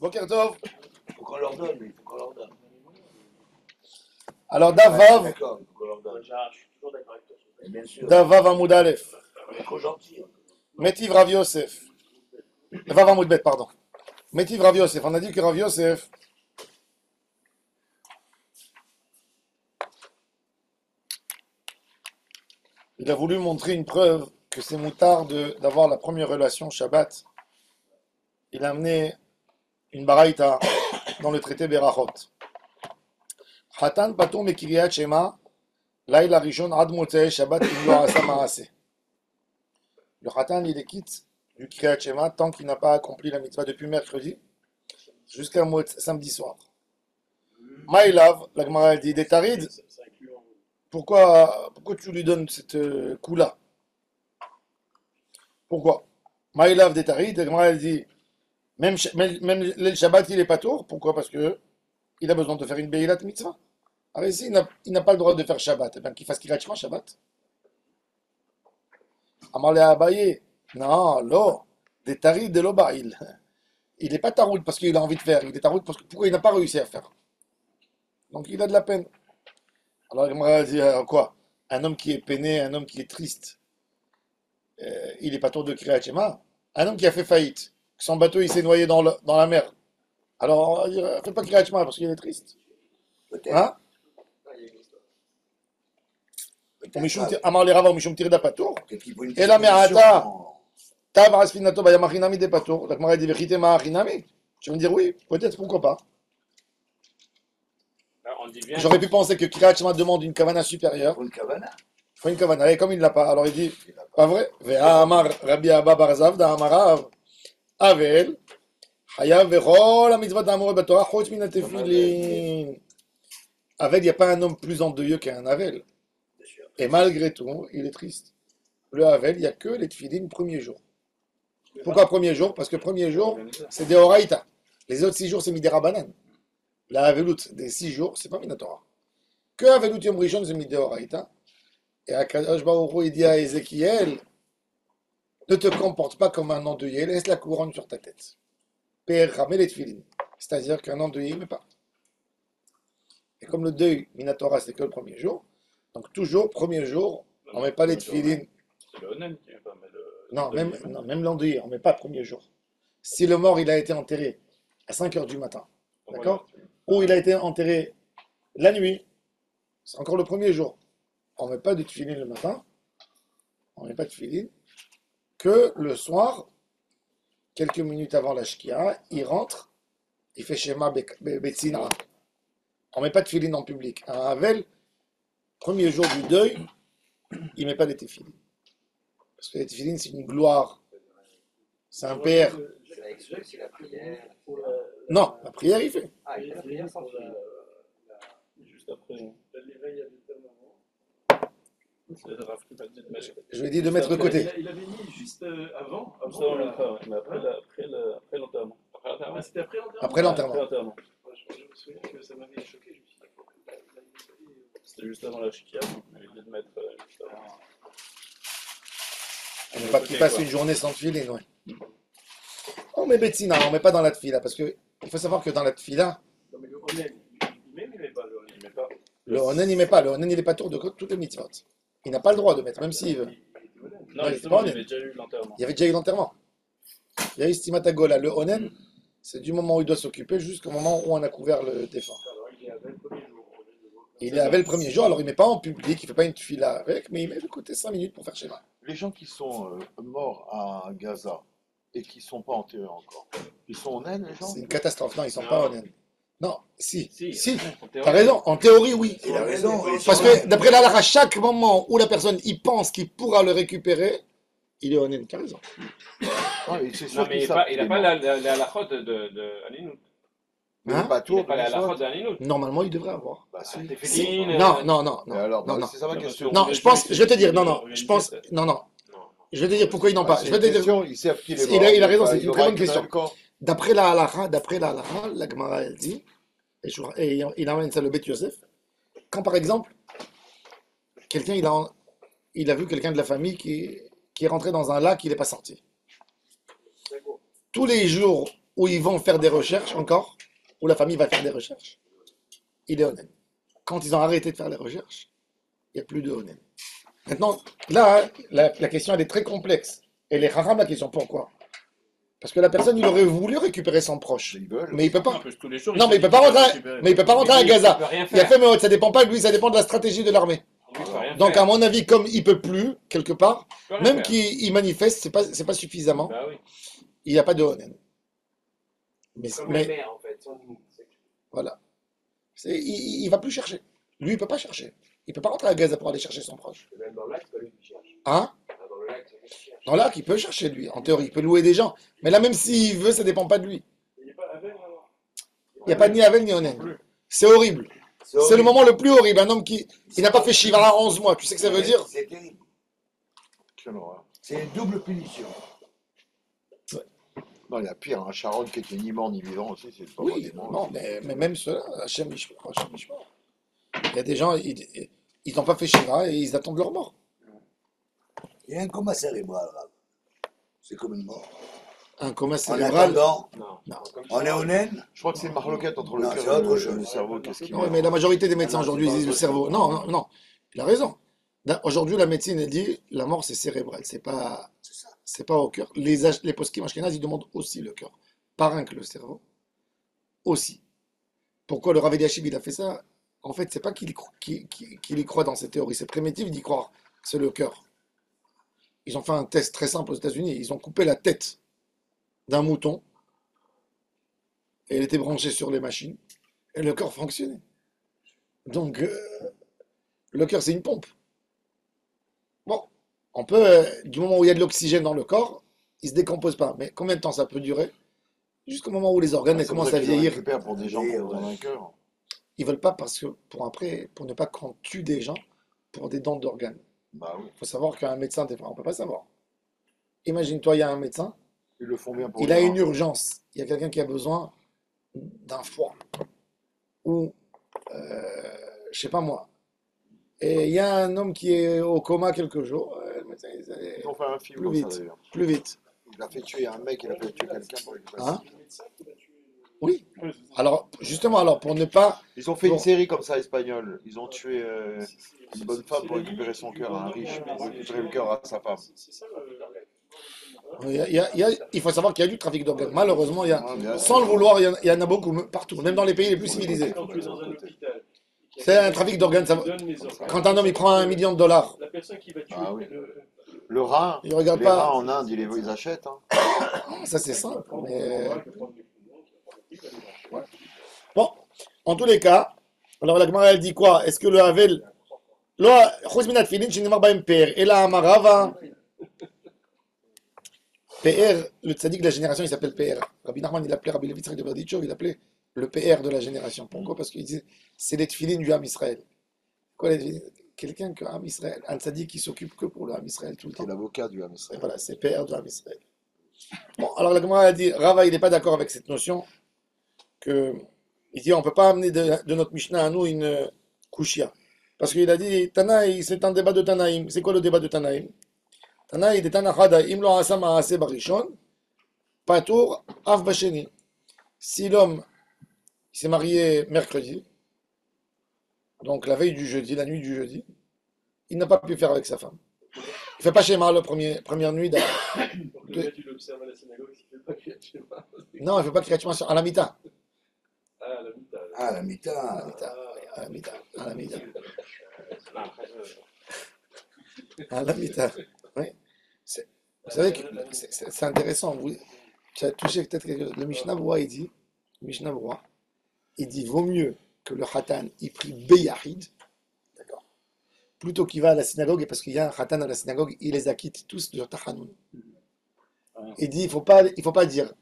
Boker Tov. Il faut qu'on leur donne, il faut qu'on leur donne. Alors, Ouais, Davav, D'accord, il faut qu'on leur donne. Je suis toujours d'accord avec toi. Mais Bien sûr. Davav Amoud Aleph. On est trop gentils. Métiv Rav Yosef. Vav Amoud Bet, pardon. Métiv Rav Yosef. On a dit que Rav Yosef, il a voulu montrer une preuve que c'est moutard de- d'avoir la première relation Shabbat. Il a amené une baraïta dans le traité Berachot. Hatan patum ekiriyat shema, laïla rishon ad Shabbat. Le Khatan, il est quitte du Kriyat Shema tant qu'il n'a pas accompli la mitzvah depuis mercredi jusqu'à samedi soir. Maïlav, la Gemara dit, des tarides, pourquoi, pourquoi tu lui donnes cette euh, coup-là? Pourquoi? Maïlav des tarides, la Gemara dit, même, même, le Shabbat il est pas tour, pourquoi? Parce que il a besoin de faire une Beilat mitzvah. Alors ici, il n'a- pas le droit de faire Shabbat, eh bien qu'il fasse Shema Shabbat. Amarle Abaye, non, l'eau, des tarides de l'Obaïl. Il n'est pas taroud parce qu'il a envie de faire, il est taroud parce que pourquoi il n'a pas réussi à faire? Donc il a de la peine. Alors il dit euh, quoi? Un homme qui est peiné, un homme qui est triste, euh, il n'est pas tour de Shema. Un homme qui a fait faillite, que son bateau il s'est noyé dans, le- dans la mer. Alors on va dire, euh, fais pas Kriyat Shema parce qu'il est triste. Peut-être. Hein qu'il Bayamachinami de Patour. La Gemara dit Vechite Ma'achinami. Tu vas me dire oui, peut-être, pourquoi pas. Là, on dit bien. J'aurais pu penser que Kriyat Shema demande une kavana supérieure. Une kavana. Il faut une kavana. Et comme il ne l'a pas, alors il dit Pas vrai? Ve'a Amar Rabbi Abba Barzav da Min Tefillin. Avel, il n'y a pas un homme plus endeuilleux qu'un Avel. Et malgré tout, il est triste. Le Havel, il n'y a que les Tfilin premier jour. Pourquoi premier jour? Parce que premier jour, c'est des Horaïta. Les autres six jours, c'est Midera Banan. La Havelut des six jours, c'est pas Minatora. Que Havelut Yom Rishon, c'est Midera Horaïta. Et Akadosh Baruch il dit à Ézéchiel Ne te comporte pas comme un endeuillé, laisse la couronne sur ta tête. Père ramène les Tfilin. C'est-à-dire qu'un endeuillé, mais pas. Et comme le deuil Minatora, c'est que le premier jour, donc toujours, premier jour, on ne met pas les Tfilin. C'est le Onen qui est pas mal. euh, Non, même, non, même l'endeuillé, on ne met pas premier jour. Si le mort, il a été enterré à 5 heures du matin, d'accord? Ou il a été enterré la nuit, c'est encore le premier jour. On ne met pas de tuiline le matin, on ne met pas de tuiline, que le soir, quelques minutes avant la shkia, il rentre, il fait schéma Betsina. On ne met pas de tuiline en public. Un Havel, premier jour du deuil, il ne met pas de tefilines. Parce que les tefilines, c'est une gloire. C'est un père. Non, la prière, il fait. Ah, il fait la prière sans pour la- fil. la- Juste après. L'éveil avait tellement. C'est le Rav qui m'a dit de mettre. Je lui ai dit de mettre de côté. Il avait mis juste euh, avant. La-. Mais après, la- après, la- après l'enterrement. Après l'enterrement. Ah, C'était après l'enterrement Après l'enterrement. Je je me souviens que ça m'avait choqué. Je me suis dit, la- C'était juste avant la chikia, donc on avait dit de mettre euh, juste avant. On ne veut pas qu'il passe une journée sans tefilin, ouais. On met Betsina, on ne met pas dans la tefila, parce que il faut savoir que dans la tefila, Non, mais le Onen, il met, il met pas le Onen. Il met pas. le onen, il met pas, le onen, il n'est pas tour de toutes les mitzvot. Il n'a pas le droit de mettre, même s'il veut. Il. Non, justement, pas il avait déjà eu l'enterrement. Il y avait déjà eu l'enterrement. Il y a eu Stimatagola. Le onen, c'est du moment où il doit s'occuper jusqu'au moment où on a couvert le défunt. Il est avec le premier jour. Il alors il ne met pas en public, il ne fait pas une tefila avec, mais il met de côté 5 minutes pour faire schéma. Les gens qui sont euh, morts à Gaza et qui ne sont pas enterrés encore, ils sont en haine, les gens? C'est une catastrophe. Non, ils ne sont Non. pas onen. Non, si, Si, si. théorie. T'as raison, en théorie, oui. Il a raison. ils Parce que d'après la à chaque moment où la personne y pense qu'il pourra le récupérer, il est honnête. T'as raison. Ouais, et c'est sûr Non, mais il n'a pas, il a pas la, la, la de, de. Mais Hein le bateau, Il n'a pas la bien sûr. halachot de Haninout. Normalement, il devrait avoir. Bah, si. T'es Si. Non, euh, non, non, Mais non. alors, non, bah, non. c'est ça ma Non, question. Non, je pense, je vais te dire, non, non, je pense, non, non. Non. Je vais te dire pourquoi il n'en Bah, pas. c'est Je vais une te dire, ils Il mort. a- il a raison, Bah, c'est une très bonne question. D'après la halakha, d'après la la Gemara, elle dit, et, et il amène ça le Bet Yosef, quand par exemple, quelqu'un, il a, il a vu quelqu'un de la famille qui, qui est rentré dans un lac, il n'est pas sorti. Tous les jours où ils vont faire des recherches encore, où la famille va faire des recherches, il est honnête. Quand ils ont arrêté de faire les recherches, il n'y a plus de honnête. Maintenant, là, la, question, elle est très complexe. Elle est rare, la question. Pourquoi? Parce que la personne, il aurait voulu récupérer son proche, Ils veulent. mais il peut pas. En plus, tous les jours, Non, mais il peut pas rentrer, mais il peut pas rentrer à Gaza. Il a fait, mais ça dépend pas de lui, ça dépend de la stratégie de l'armée. Donc, faire. à mon avis, comme il peut plus, quelque part, même qu'il il manifeste, c'est pas, c'est pas suffisamment, Bah oui. il n'y a pas de honnête. Mais, Comme mais la mère, en fait. Son- c'est- voilà. C'est- il, il va plus chercher. Lui, il peut pas chercher. Il peut pas rentrer à Gaza pour aller chercher son proche. Même dans lui cherche. Hein? Dans l'arc, il peut chercher, lui. En théorie, il peut louer des gens. Mais là, même s'il veut, ça dépend pas de lui. Il pas. Il n'y a pas ni Avel ni honnête. C'est horrible. C'est le moment le plus horrible. Un homme qui, qui n'a pas fait Shiva 11 mois. Tu sais ce que ça veut dire? C'est terrible. C'est une double punition. Non, il y a pire, un Sharon qui était ni mort ni vivant aussi, c'est pas Oui, non, mais, mais même ceux-là, Hachem. Il y a des gens, ils n'ont pas fait Shiva et ils attendent leur mort. Il y a un coma cérébral, Rav. C'est comme une mort. Un coma En cérébral. attendant, Non. On est honnête. Je crois que c'est une marloquette entre le Non, cœur c'est et autre le, chose. le cerveau. Qu'est-ce qui mais la majorité des médecins aujourd'hui ils disent le cerveau. Non, non, non. Il a raison. Aujourd'hui, la médecine, elle dit la mort, c'est cérébral. C'est pas, C'est pas au cœur. Les, les poskim ashkénazes, ils demandent aussi le cœur. Pas rien que le cerveau. Aussi. Pourquoi le Rav il a fait ça? En fait, c'est pas qu'il y, croit dans cette théorie. C'est primitif d'y croire. C'est le cœur. Ils ont fait un test très simple aux États-Unis. Ils ont coupé la tête d'un mouton. Et elle était branchée sur les machines. Et le cœur fonctionnait. Donc, euh, le cœur, c'est une pompe. Bon, on peut, euh, du moment où il y a de l'oxygène dans le corps, il ne se décompose pas. Mais combien de temps ça peut durer? Jusqu'au moment où les organes C'est commencent à vieillir. pour des gens ouais. d'un cœur. Ils veulent pas parce que pour après, pour ne pas qu'on tue des gens pour des dents d'organes. Bah oui. Il faut savoir qu'un médecin, on peut pas savoir. Imagine-toi, il y a un médecin, Ils le font bien pour il a une urgence. Il y a quelqu'un qui a besoin d'un foie. Ou, euh, je sais pas moi. Et il y a un homme qui est au coma quelques jours. euh, le médecin, Ils ont fait un film Plus vite. ça plus vite. Il a fait tuer un mec, il a fait tuer quelqu'un pour lui. Hein? Oui. Alors, justement, alors, pour ne pas. Ils ont fait Bon. une série comme ça espagnole. Ils ont tué euh, une bonne femme pour récupérer son cœur à un riche, mais pour récupérer le cœur à sa femme. c'est- C'est ça le. Il, y a- il y a- il faut savoir qu'il y a du trafic d'organes. Malheureusement, il y a, Ah, bien sûr. sans le vouloir, il y en, il y en a beaucoup, partout, même dans les pays les plus civilisés. C'est un trafic d'organes. ça. Quand un homme il prend un million de dollars, La personne qui va tuer. Ah oui. le- Le rein, il regarde les pas. en Inde, ils les ils achètent. hein. Ça c'est simple. mais- Bon, en tous les cas, alors la Gemara elle dit quoi? Est-ce que le Havel. PR, le tzaddik de la génération, il s'appelle PR. Rabbi Nachman, il appelait Rabbi Levitzrak de Berditchov, il appelait le PR de la génération. Pourquoi? Parce qu'il disait, c'est les tfilines du Ham Israël. Quoi Quelqu'un que Ham Israël, un tzaddik qui s'occupe que pour le Ham Israël tout le temps. C'est l'avocat du Ham Israël. Voilà, c'est PR du Ham Israël. Bon, alors la Gemara a dit, Rava, il n'est pas d'accord avec cette notion que il dit on ne peut pas amener de, de notre Mishnah à nous une euh, kushia. Parce qu'il a dit, Tanaï, c'est un débat de Tanaïm. C'est quoi le débat de Tanaïm? Tanaï, de Tanachada, im lo asa ma'ase barishon, patour, af basheni. Si l'homme s'est marié mercredi, donc la veille du jeudi, la nuit du jeudi, il n'a pas pu faire avec sa femme. Il ne fait pas schéma le premier, première nuit. Donc le gars, tu l'observes à la synagogue, il fait pas. Non, il ne fait pas Kriyat à la mita. Ah, la mita. Ah, la mita. À la mita. À la mita. À la mita. Non, après, euh, À la mita. Oui. Vous savez que c'est- intéressant. Vous, tu as touché peut-être quelque chose. Le Mishnah Broa, il dit, Mishnah Broa, il dit vaut mieux que le Khatan il prie Beyahid, d'accord, plutôt qu'il va à la synagogue, et parce qu'il y a un Khatan à la synagogue, il les acquitte tous de Tachanoun. Il dit il ne faut, pas- il faut pas dire.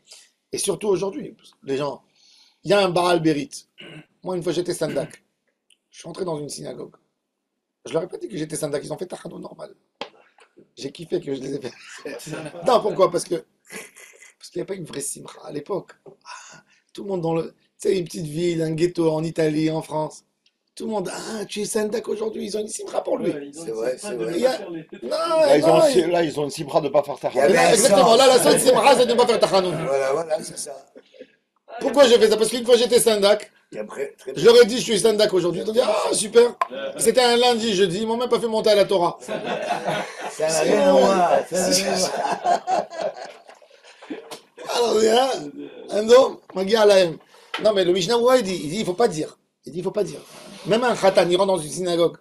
Et surtout aujourd'hui, les gens, il y a un Baal Berit. Moi, une fois, j'étais Sandak. Je suis entré dans une synagogue. Je leur ai pas dit que j'étais Sandak, ils ont fait Tachanoun normal. J'ai kiffé que je les ai fait. Non, pourquoi? Parce que parce qu'il n'y a pas une vraie simra à l'époque. Ah, Tout le monde dans le. Tu sais, une petite ville, un ghetto en Italie, en France. Tout le monde, ah, tu es Sandak aujourd'hui, ils ont une simra pour lui. Ouais, ils ont C'est une vrai, simra c'est ne a- Non, Là, ils ont, non, aussi- il- là, ils ont une cibra de pas faire ta Il y avait Là, un exactement, là, la seule simra, c'est de ne pas faire tachanoun. Voilà, voilà, c'est ça. Pourquoi j'ai fait ça? Parce qu'une fois j'étais très je leur ai dit, je suis Sandak aujourd'hui. Ils ont dit, ah, super. C'était un lundi, jeudi, ils m'ont même pas fait monter à la Torah. Ça n'a rien à voir. Alors, il y a un homme, Magia. Non, mais le Mishnah il dit, il dit, il faut pas dire. Il dit, il faut pas dire. Même un khatan, il rentre dans une synagogue.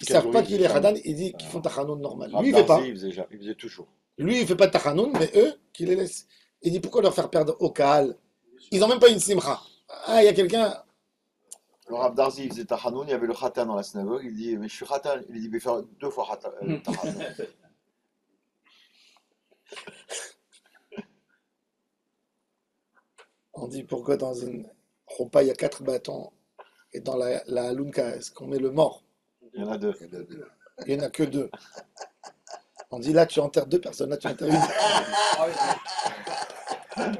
Ils savent pas qu'il est khatan, il dit qu'ils font tachanoun normal. Lui, il fait pas. Il faisait, ja- il faisait toujours. Lui, il fait pas de tachanoun, mais eux, qui les laissent. Il dit, pourquoi leur faire perdre au Kaal? Ils ont même pas une simcha. Ah, il y a quelqu'un. Le Rav Darzi, il faisait Tahanoun, il y avait le Khatan dans la synagogue, il dit, mais je suis Khatan. Il dit, mais faire deux fois Khatan. euh, Tahanoun. On dit, pourquoi dans une Choupa, il y a quatre bâtons, et dans la, la Halunka, est-ce qu'on met le mort? Il y en a deux. Il n'y en a que deux. On dit, là, tu enterres deux personnes, là, tu enterres une.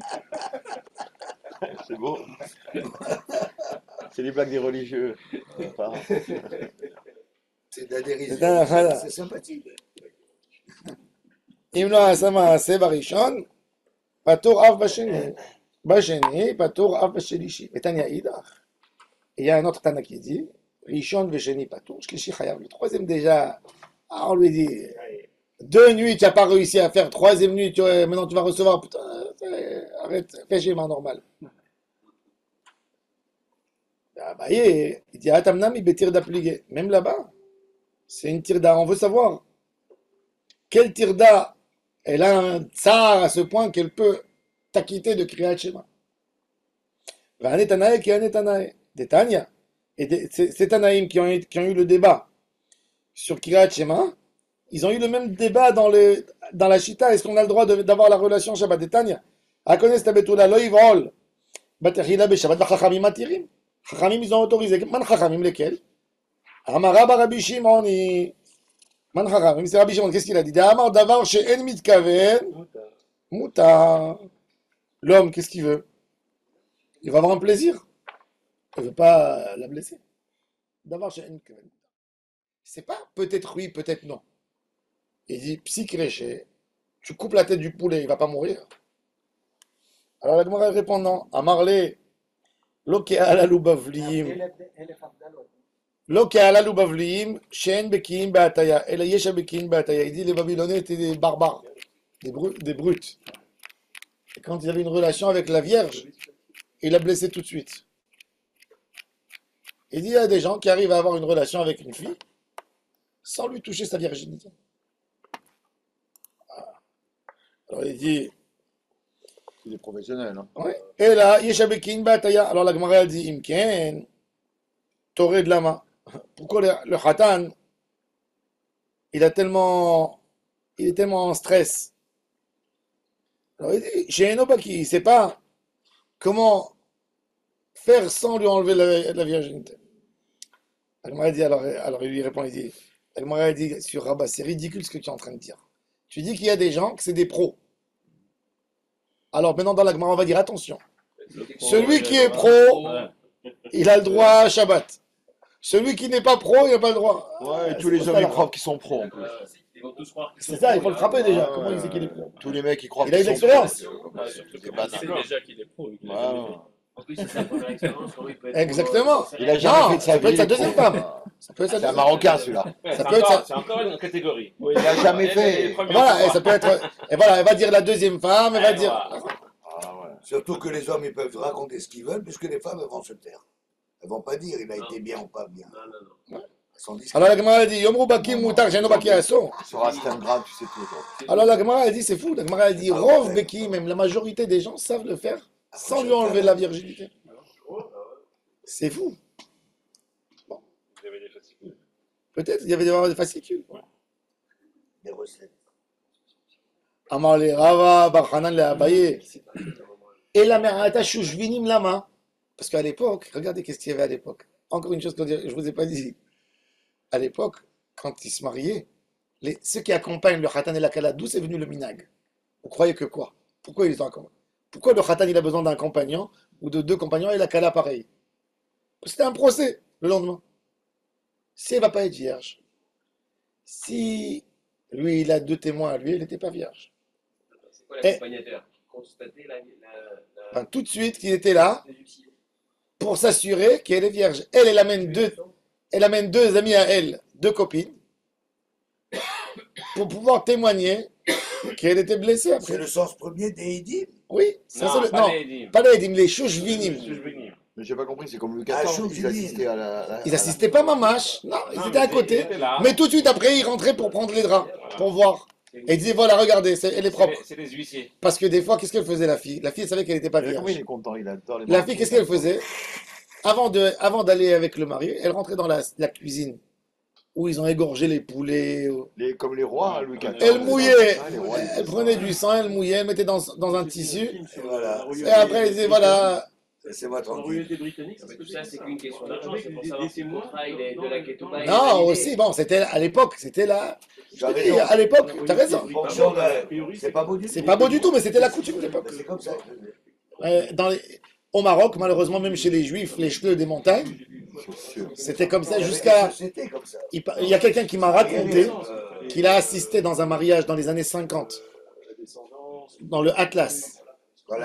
C'est beau. C'est les blagues des religieux. Enfin, C'est de la dérision. C'est un- voilà. C'est sympathique. אם לא עשה מעשה בראשון, פטור אף בשני. בשני, פטור אף בשלישי. ותניא אידך. Il y a un autre Tana qui dit, Rishon Vesheni Patour, Shlishi Chayav. Le troisième déjà, ah, on lui dit, deux nuits, tu n'as pas réussi à faire, troisième nuit, tu, euh, maintenant tu vas recevoir, putain, euh, arrête, fais schéma normal. Ah, bah, il dit, d'appliquer. Même là-bas, c'est une tirda. On veut savoir, quelle tirda elle a un tsar à ce point qu'elle peut t'acquitter de Kriyat Shema. V'ane Tanae qui. Et ces Tanaïm qui ont, eu- le débat sur Kriyat Shema, ils ont eu le même débat dans, la Shita. Est-ce qu'on a le droit d'avoir la relation Shabbat des Tanya Akones tabetula lo yivol. Batechila be Shabbat v'chachamim atirim. Chachamim, ils ont autorisé. Man chachamim lesquels Amara barabi Shimoni. Man chachamim, c'est Rabbi Shimon. Qu'est-ce qu'il a dit Amar davar she'en mitkaven. Mouta. L'homme, qu'est-ce qu'il veut Il va avoir un plaisir. Il ne veut pas la blesser. D'avoir chez une C'est pas peut-être oui, peut-être non. Il dit psychréché, tu coupes la tête du poulet, il va pas mourir. Alors la Gemara répond non. Amarle, l'okealalu bavliim. L'okealalu bavliim, shen bekiim be'ataya. Et la yesha bekiim be'ataya. Il dit les Babyloniens étaient des barbares, des, bru brutes. Et quand ils avaient une relation avec la Vierge, il la blessé tout de suite. Il dit il y a des gens qui arrivent à avoir une relation avec une fille sans lui toucher sa virginité. Ah. Alors il dit il est professionnel. Hein. Ouais. Et là, Yeshabekin Bataya. Alors la Gemara dit Imken, Toré de la main. Pourquoi le, Khatan, il a tellement, il est tellement en stress? Alors il dit, chez Enobaki, il ne sait pas comment faire sans lui enlever la, la virginité. La dit, alors, alors il lui répond, il dit, dit sur Rabat, c'est ridicule ce que tu es en train de dire. Tu dis qu'il y a des gens que c'est des pros. Alors maintenant dans la Gemara, on va dire attention. Celui qui est pro, il a le droit à Shabbat. Celui qui n'est pas pro, il n'a pas le droit. Ouais, et Ah, tous les hommes ça, ils croient qu'ils sont pros en plus. Ils vont tous croire qu'ils C'est ça, il faut le frapper déjà. Ouais, Comment il sait qu'il est pro Tous les mecs ils croient Il a qu'ils une sont expérience. qu'il sait déjà qu'il est pro. il sa il peut être Exactement. Il a jamais Non, fait de sa ça peut vie. être sa il est deuxième pro. femme. Ça peut être sa C'est un Marocain celui-là. Ça peut être encore- ça. C'est encore une catégorie. Il a jamais fait. est Voilà, et ça peut être. Et voilà, elle va dire la deuxième femme, elle va Ouais, dire. Ah. Surtout que les hommes, ils peuvent raconter ce qu'ils veulent, puisque les femmes, elles vont se taire. Elles vont pas dire il a été bien ou pas bien. Non, non. Alors la Gemara dit Yomru Baki Moutar, Jeno Baki Asso. Sur Instagram, tu sais tout. Alors la Gemara elle dit c'est fou. La Gemara dit Ah Rov. Beki, même la majorité des gens savent le faire sans ouais, lui enlever la virginité. C'est fou. Vous avez des fascicules. Peut-être il y avait des des fascicules. Des recettes. Amar le Rava, Bar Hanan le Abaye. Et la Merata Shushvinim Lama. Parce qu'à l'époque, regardez qu'est-ce qu'il y avait à l'époque. Encore une chose que je ne vous ai pas dit. À l'époque, quand ils se mariaient, ceux qui accompagnent le Khatan et la Kala, d'où c'est venu le minag? Vous croyez que quoi? Pourquoi ils ont Pourquoi le Khatan il a besoin d'un compagnon ou de deux compagnons et la Kala pareil? C'était un procès le lendemain. si elle va pas être vierge, si lui, il a deux témoins à lui, elle n'était pas vierge. C'est quoi l'accompagnateur? Constater la, la, la, Enfin, tout de suite qu'il était là pour s'assurer qu'elle est vierge. Elle, elle amène deux, elle amène deux amis à elle, deux copines, pour pouvoir témoigner qu'elle était blessée C'est après. le sens premier des Edim. Oui, ça c'est Non, le. pas Non, les dîmes. pas les dîmes, les chouchvinim. Mais j'ai pas compris, c'est comme Louis Ah, XIV, Chouf ils assistaient à la. à la- Ils à la- assistaient pas mamache, non, ils Non, étaient à côté. Mais tout de suite après, ils rentraient pour prendre les draps, pour voir. Et ils disaient voilà, regardez, elle est propre. C'est des huissiers. Parce que des fois, qu'est-ce qu'elle faisait la fille? La fille, elle savait qu'elle n'était pas vierge. il est content, il adore les La fille, qu'est-ce qu'elle faisait? Avant de, avant d'aller avec le mari, elle rentrait dans la, la cuisine où ils ont égorgé les poulets. Les- Comme les rois, Louis XIV. Elle mouillait, Ah, les rois, elle prenait du sang, elle mouillait, elle mettait dans, dans un tissu. Voilà. Et après, elle disait voilà. Laissez-moi tranquille. c'est tout ce ça, que c'est ça. qu'une question On a d'argent. avec C'est pour des- savoir des si le témoins. contrat il est de la Ketouba. il est Non, aussi, bon, c'était à l'époque, c'était là. À l'époque, t'as raison. C'est pas beau du tout. C'est pas beau du tout, mais c'était la coutume de l'époque. C'est comme ça. Euh, dans les- Au Maroc, malheureusement, même chez les juifs, les cheveux des montagnes, c'était comme ça jusqu'à. Il y a quelqu'un qui m'a raconté Euh, qu'il a assisté dans un mariage dans les années 50, La descendance. dans le Atlas. Dans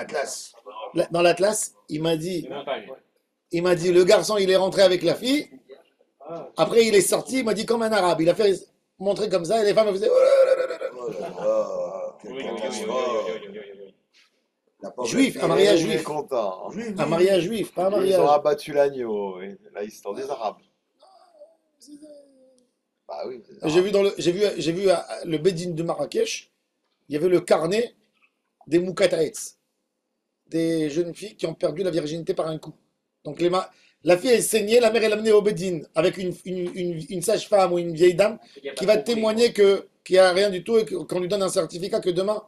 la classe. La- Dans l'Atlas, il m'a dit, il m'a dit, le garçon, il est rentré avec la fille. Ah, Après, il est sorti, il m'a dit comme un arabe. Il a fait montrer comme ça, et les femmes faisaient. Oh. Oh Juif, un mariage juif. content. Un mariage juif, pas un Ils ont mariage. abattu l'agneau. Là, ils sont des Arabes. Bah oui. J'ai vu dans le, j'ai vu, j'ai vu à- à- le Bédine de Marrakech. Il y avait le carnet des Moukataetz, des jeunes filles qui ont perdu la virginité par un coup. Donc les la fille elle saignait, la mère elle l'amenait au Bédine avec une, une, une, une sage-femme ou une vieille dame qui va témoigner qu'il n'y a rien du tout et qu'on lui donne un certificat que demain.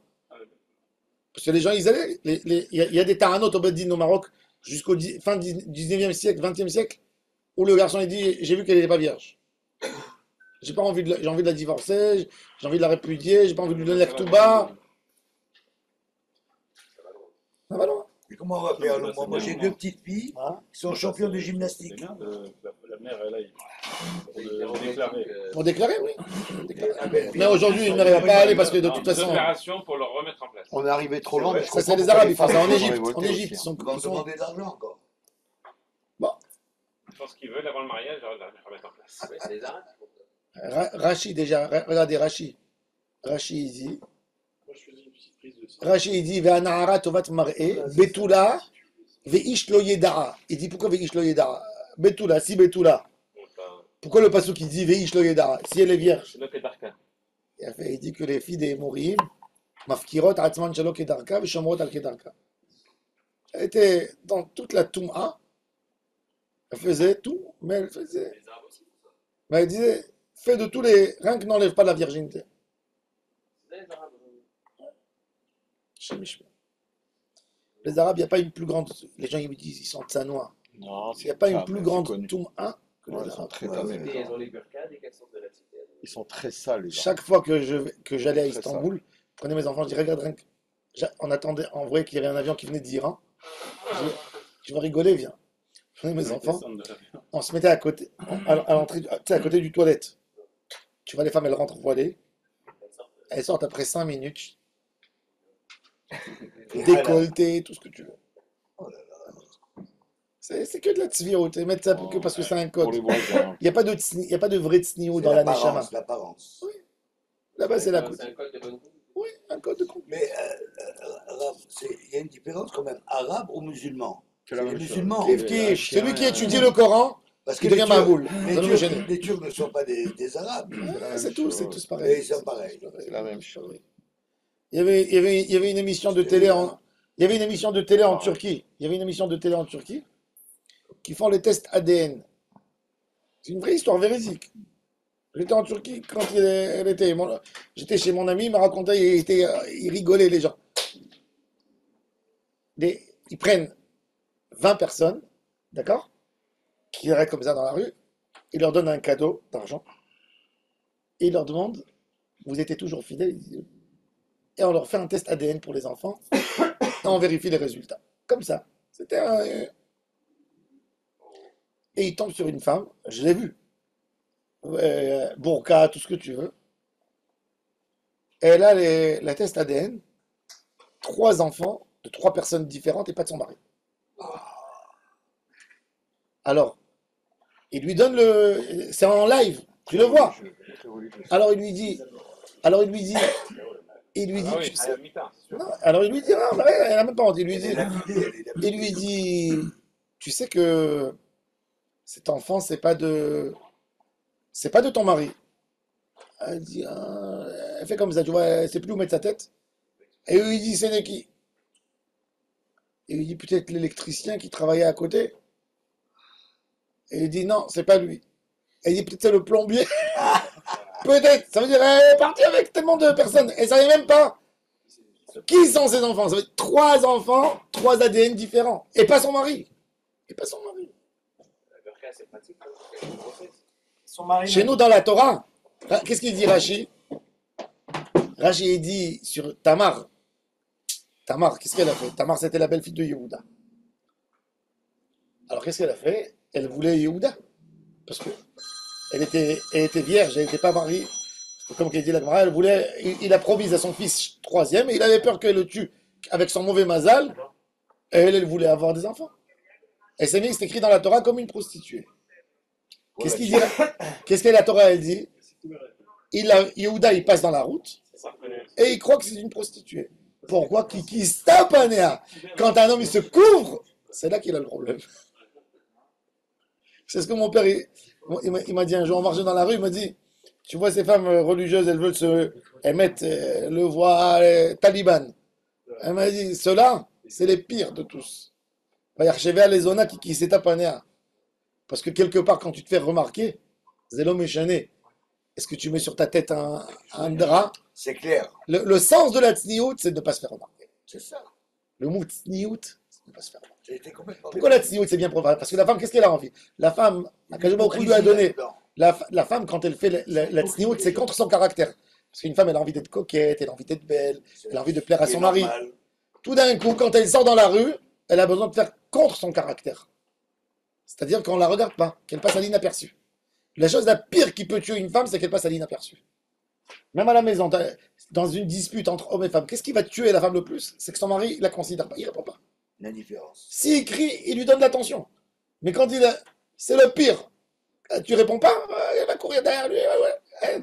Parce que les gens, ils allaient. Il y, a- il y a des taranotes au Bédine au Maroc jusqu'au fin du 19e siècle, 20e siècle, où le garçon il dit J'ai vu qu'elle n'était pas vierge. J'ai pas envie de la, j'ai envie de la divorcer, j'ai envie de la répudier, j'ai pas envie de lui donner la bas. Ça va loin. Mais comment on va faire alors Moi, moi, j'ai deux petites filles Hein? qui sont championnes de gymnastique. De- la, mère, elle aille. Pour déclarer. Pour déclarer, oui. Ah, Mais aujourd'hui, il n'arrive pas à aller parce que de toute façon. Pour le remettre en place. On est arrivé trop loin, Ça, c'est les Arabes, ils font ça en Égypte. En Égypte, ils sont, Ils vont ils sont- demander de l'argent encore. Je pense qu'ils veulent avant le mariage le remettre en place. c'est les Arabes. Rachid, déjà, regardez Rachid. Rachid, il dit Moi, je faisais une petite prise de sang. Rachid, dit Ve'anahara tovat mar'e, Betula, Ve'ish lo yeda'a. Il dit pourquoi Ve'ish lo yeda'a? Betula, si Betula. Pourquoi le passou qui dit Ve'ish lo yeda'a Si elle est vierge. Il dit que les filles des Morim, Mafkirot, Atzman Shalo Kedarka, Veshomrot al Kedarka. Elle était dans toute la Touma. Elle faisait tout, mais elle faisait. Mais elle disait fais de tous les. Rien que n'enlève pas la virginité. C'est ça, les Arabes. aujourd'hui. Shem Ishmael. Les Arabes, il n'y a pas une plus grande. Les gens ils me disent ils sont tsanois. Non, Il n'y a pas une plus grande. Touma que Ouais, ils sont Arabes. très Ouais, tamés, ouais. les Et elles Arabes. ont les burkas dès qu'elles sortent de la cité. Ils sont très sales, les gens. Chaque fois que je que j'allais à Istanbul, je prenais mes enfants, je disais regarde, rien que- j'a- on attendait, en vrai qu'il y avait un avion qui venait d'Iran. Je dis, tu vas rigoler, viens. Je prenais mes enfants, on se mettait à côté, à, à l'entrée, du- tu sais, à côté du toilette. Tu vois les femmes, elles rentrent voilées, Elles sortent. elles sortent après 5 minutes, décolletées, tout ce que tu veux. Oh là C'est c'est que de la ils mettent ça que parce que c'est un code. Il n'y a, pas de tsni- il y a pas de vrai tsniou C'est dans la neshama. l'apparence, l'apparence. Là-bas, c'est la C'est coutume. un code de bonne goût. Oui, un code de compte. Mais euh, euh, c'est- il y a une différence quand même, arabe ou musulman? C'est Les musulmans. Celui qui étudie le Coran, Parce qui les devient Turcs- maboule. Les. Turcs, les Turcs ne sont pas des, des Arabes. Ah, C'est tout, c'est tous pareil. ils sont pareils. C'est la même chose. Il y avait, il y avait, il y avait une émission de télé en, il y avait une émission de télé en Turquie. Il y avait une émission de télé en Turquie qui font les tests ADN. C'est une vraie histoire véridique. J'étais en Turquie quand il- elle était. J'étais chez mon ami, il m'a raconté, il, était, il rigolait les gens. Des- ils prennent 20 personnes, d'accord, qui arrêtent comme ça dans la rue, ils leur donnent un cadeau d'argent et ils leur demandent Vous étiez toujours fidèles? Et on leur fait un test ADN pour les enfants et on vérifie les résultats. Comme ça. C'était un... Et il tombe sur une femme, je l'ai vue. euh, tout ce que tu veux. Elle a les, la test ADN, trois enfants de trois personnes différentes et pas de son mari. Alors, il lui donne le. C'est en live, tu le vois. Alors il lui dit. Alors il lui dit. Il lui dit. Ah oui, tu c'est sais- la mi-temps, c'est sûr. non, alors il lui dit. Non, mais elle a même pas honte. Il lui dit. Il lui dit, tu sais que cet enfant, c'est pas de, c'est pas de ton mari. Elle dit, Ah, elle fait comme ça, tu vois, elle sait plus où mettre sa tête. Et il lui dit, c'est de qui? Et il lui dit, peut-être l'électricien qui travaillait à côté. Et il dit, non, c'est pas lui. Et il dit, peut-être c'est le plombier. Peut-être, ça veut dire, elle est partie avec tellement de personnes. Elle savait même pas qui sont ses enfants. Ça veut dire trois enfants, trois ADN différents. Et pas son mari. Et pas son mari. Son mari. Chez nous, dans la Torah, Ra- qu'est-ce qu'il dit Rashi Rashi il dit sur Tamar. Tamar, qu'est-ce qu'elle a fait? Tamar, c'était la belle-fille de Yehuda. Alors, qu'est-ce qu'elle a fait? Elle voulait Yehuda. Parce que elle était, elle était vierge, elle n'était pas mariée. Comme dit la elle voulait, il, il a promis à son fils troisième et il avait peur qu'elle le tue avec son mauvais mazal. Et elle, elle voulait avoir des enfants. Et c'est mis, c'est écrit dans la Torah comme une prostituée. Qu'est-ce qu'il dit là Qu'est-ce que la Torah elle dit? Il a, Yehuda il passe dans la route et il croit que c'est une prostituée. Pourquoi Kiki se tape un néa Quand un homme il se couvre, c'est là qu'il a le problème. C'est ce que mon père il, il m'a- dit un jour, on marchait dans la rue, il m'a dit Tu vois ces femmes euh, religieuses, elles veulent se. Elles mettent euh, le voile euh, taliban. Elle m'a dit Ceux-là, c'est les pires de tous. Les zonas qui, qui se tapent un néa. Parce que quelque part, quand tu te fais remarquer, Zélo méchané, est-ce que tu mets sur ta tête un, un drap? C'est clair, le, le sens de la tsniout, c'est de ne pas se faire remarquer. c'est ça. Le mot tsniout, ne pas se faire. Pourquoi la tsniout, c'est bien pour Parce que la femme, qu'est-ce qu'elle a envie? La femme, Hu lui a donné. La, la femme, quand elle fait la, la, c'est contre son caractère. Parce qu'une femme, elle a envie d'être coquette, elle a envie d'être belle, elle a envie de plaire à son mari. Tout d'un coup, quand elle sort dans la rue, elle a besoin de faire contre son caractère. C'est-à-dire qu'on ne la regarde pas, qu'elle passe à l'inaperçu. La chose la pire qui peut tuer une femme, c'est qu'elle passe à l'inaperçu. Même à la maison, dans une dispute entre hommes et femmes, qu'est-ce qui va tuer la femme le plus? C'est que son mari la considère pas, il répond pas. S'il crie, il lui donne de l'attention. Mais quand il a... C'est le pire. Euh, Tu réponds pas, euh, elle va courir derrière lui. ouais, ouais.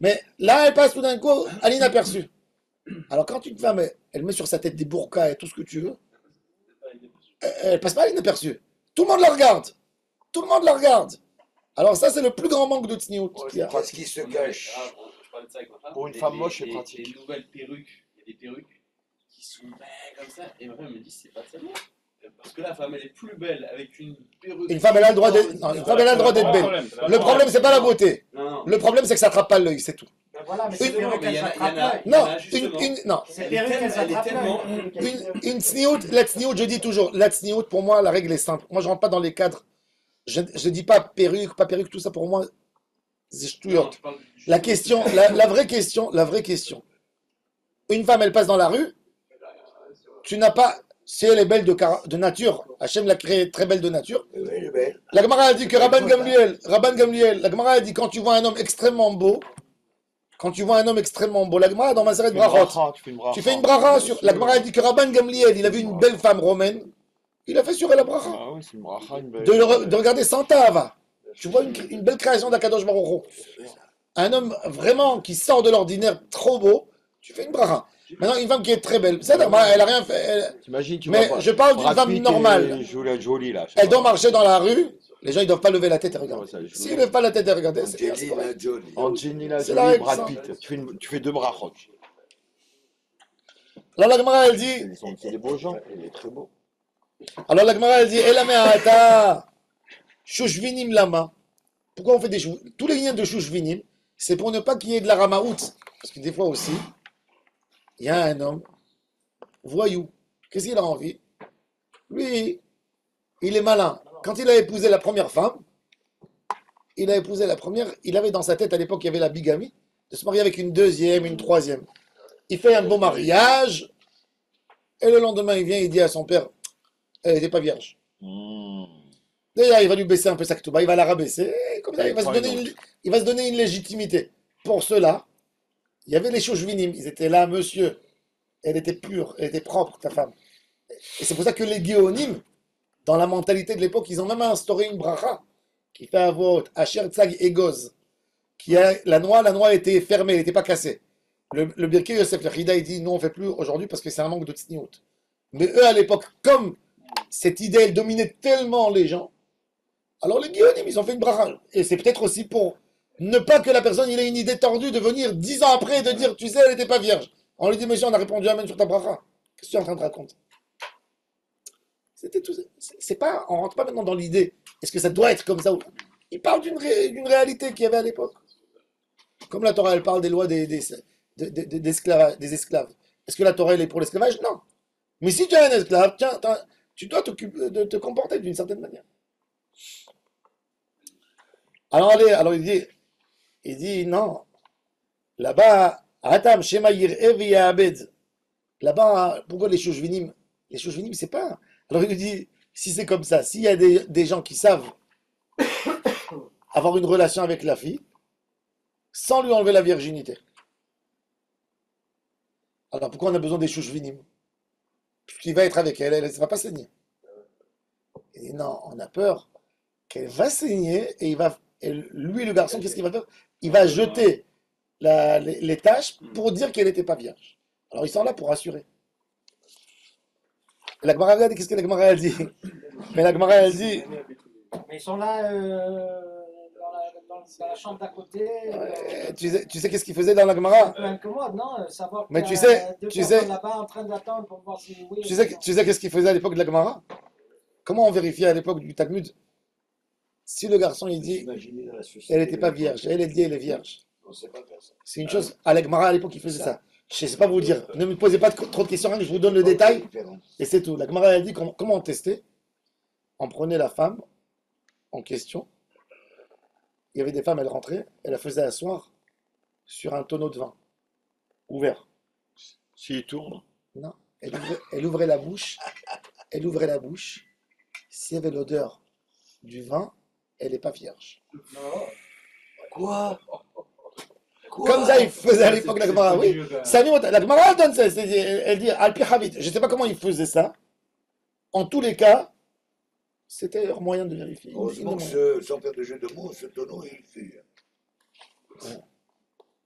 Mais là, elle passe tout d'un coup à l'inaperçu. Alors quand une femme, elle, elle met sur sa tête des burkas et tout ce que tu veux, elle, elle passe pas à l'inaperçu. Tout le monde la regarde. Tout le monde la regarde. Alors ça, c'est le plus grand manque de tsniout qu'il y a. Qu'est-ce qui se cache Ah. Pour une femme moche, c'est pratique. Des nouvelles perruques. Il y a des perruques qui sont belles comme ça. Et ma femme me dit, c'est pas très bien. Parce que la femme, elle est plus belle avec une perruque. Une femme, elle a le droit d'être, non, une femme, elle a le droit d'être belle. Le problème, c'est pas la beauté. Non, non. Le problème, c'est que ça attrape pas l'œil, c'est tout. Ben voilà, mais Une- Non, une, une, non, une, une tsniout, la tsniout, je dis toujours, la tsniout, pour moi, la règle est simple. Moi, je rentre pas dans les cadres. Je, je dis pas perruque, pas perruque, tout ça, pour moi, c'est La question, la, la vraie question, la vraie question. Une femme, elle passe dans la rue, tu n'as pas, si elle est belle de, nature, Hachem l'a créée très belle de nature, Oui, elle est belle. La Gemara a dit que Rabban Gamliel, Rabban Gamliel, la Gemara a dit quand tu vois un homme extrêmement beau, quand tu vois un homme extrêmement beau, la Gemara dans Maseret Tu fais une Brachot, tu fais une bracha. tu fais une bracha sur, la Gemara a dit que Rabban Gamliel, il a vu une belle femme romaine, il a fait sur elle la bracha. Ah oui, c'est une bracha, une belle. De, re- de regarder Santa Ava. Tu vois une, une belle création d'Akadosh Baruch. Un homme vraiment qui sort de l'ordinaire, trop beau, tu fais une bracha. Maintenant, une femme qui est très belle, elle a rien fait. elle- T'imagines, tu mais vois pas. je parle d'une femme normale. Jolie, là. sais Elle doit marcher dans la rue, les gens ils doivent pas lever la tête et regarder. S'ils ne lèvent pas la tête et regarder, c'est. Angelina Jolie. Angelina Jolie, Brad ça. Pitt. Tu fais, une- tu fais deux brachot. Alors la Gemara elle dit, Ils sont c'est des beaux gens. Il est très beau. alors la Gemara elle dit, Ela me'ata shushvinim lama. Pourquoi on fait des tous les liens de shushvinim, c'est pour ne pas qu'il y ait de la ramaout. Parce que des fois aussi, il y a un homme voyou. Qu'est-ce qu'il a envie? Lui, il est malin. Quand il a épousé la première femme, il a épousé la première, il avait dans sa tête à l'époque, il y avait la bigamie, de se marier avec une deuxième, une troisième. Il fait un beau mariage, et le lendemain, il vient, il dit à son père, elle n'était pas vierge. Mmh. Déjà, il va lui baisser un peu sa ketouba, il va la rabaisser, comme ça, il va, se donner une, il va se donner une légitimité. Pour cela, il y avait les vinim, ils étaient là, monsieur, elle était pure, elle était propre, ta femme. Et c'est pour ça que les Géonim, dans la mentalité de l'époque, ils ont même instauré une bracha qui fait haute, Asher Tzag Egoz, qui a, la noix, la noix était fermée, elle n'était pas cassée. Le, le Birkei Yosef, le Chida, il dit, nous on ne fait plus aujourd'hui parce que c'est un manque de tzniout. Mais eux, à l'époque, comme cette idée, elle dominait tellement les gens, alors les Guillaumes, ils ont fait une bracha. Et c'est peut-être aussi pour ne pas que la personne ait une idée tordue de venir dix ans après et de dire, tu sais, elle n'était pas vierge. On lui dit, monsieur, on a répondu Amen sur ta bracha. Qu'est-ce que tu es en train de raconter? C'était tout. c'est- pas, on rentre pas maintenant dans l'idée. Est-ce que ça doit être comme ça ou Il parle d'une ré- d'une réalité qu'il y avait à l'époque. Comme la Torah, elle parle des lois des, des, des- des- des esclaves. Est-ce que la Torah, elle est pour l'esclavage? Non. Mais si tu es un esclave, tiens, tu dois de te comporter d'une certaine manière. Alors, allez, alors il dit, il dit non. Là-bas, Atam, Shema. Là-bas, pourquoi les vinim Les vinim, c'est pas. Alors il dit, si c'est comme ça, s'il y a des, gens qui savent avoir une relation avec la fille, sans lui enlever la virginité. Alors pourquoi on a besoin des vinim Puisqu'il va être avec elle, elle ne va pas saigner. Il dit non, on a peur qu'elle va saigner et il va, et lui, le garçon, qu'est-ce qu'il va faire? Il va jeter la- les, les tâches pour dire qu'elle n'était pas vierge. Alors ils sont là pour rassurer. La Gemara, regarde, qu'est-ce que la Gemara dit? Mais la Gemara elle dit, Mais ils sont là euh, dans, la, chambre d'à côté. euh, tu sais, tu sais qu'est-ce qu'il faisait dans la Gemara? peu incommode, non? Euh, Savoir Mais tu sais- tu sais- là-bas en train d'attendre pour voir si oui. Tu ou sais, non. tu sais qu'est-ce qu'il faisait à l'époque de la Gemara? Comment on vérifiait à l'époque du Talmud? Si le garçon il dit, elle n'était pas vierge, elle est dit, elle est vierge. C'est une chose, à la Gemara à l'époque il faisait ça. Je ne sais pas vous dire, ne me posez pas trop de questions, hein, je vous donne le détail. Et c'est tout. La Gemara a dit comment, comment on testait On prenait la femme en question. Il y avait des femmes, elles rentraient, elles la faisaient asseoir sur un tonneau de vin ouvert. S'il tourne. Non, elle ouvrait, elle ouvrait la bouche. Elle ouvrait la bouche. S'il y avait l'odeur du vin, elle n'est pas vierge. Quoi? Quoi? Comme ça, il faisait à l'époque la Gemara. Oui, ça nous- la Gemara elle donne ça. Elle dit Al Pihavit. Je ne sais pas comment ils faisaient ça. En tous les cas, c'était leur moyen de vérifier. Heureusement que ce, sans faire de jeu de mots, ce tonneau, fait.